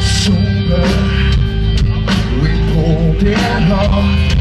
Sooner we pull it off.